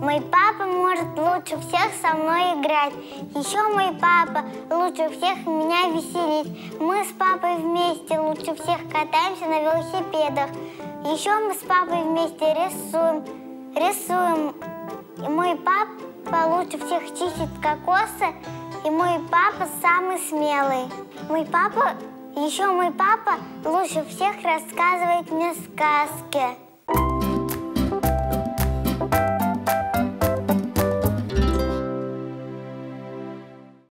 Мой папа может лучше всех со мной играть. Еще мой папа лучше всех меня веселить. Мы с папой вместе лучше всех катаемся на велосипедах. Еще мы с папой вместе рисуем. Рисуем. И мой папа лучше всех чистит кокосы. И мой папа самый смелый. Мой папа, еще мой папа лучше всех рассказывает мне сказки.